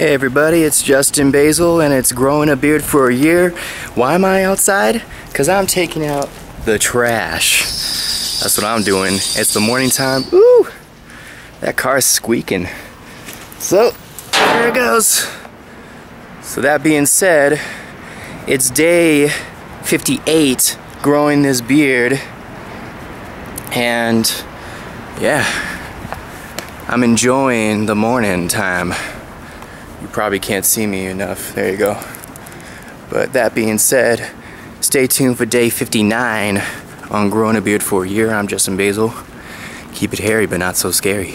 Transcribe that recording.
Hey everybody, it's Justin Basl and it's growing a beard for a year. Why am I outside? Because I'm taking out the trash. That's what I'm doing. It's the morning time. Ooh, that car is squeaking. So, there it goes. So that being said, it's day 58 growing this beard. And yeah, I'm enjoying the morning time you probably can't see me enough. There you go. But that being said, stay tuned for day 59 on Growing a Beard for a Year. I'm Justin Basl. Keep it hairy, but not so scary.